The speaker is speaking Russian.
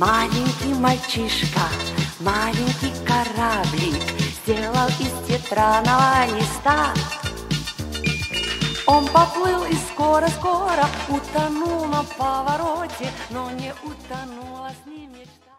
Маленький мальчишка, маленький кораблик Сделал из тетраного листа. Он поплыл и скоро-скоро утонул на повороте Но не утонула с ним мечта.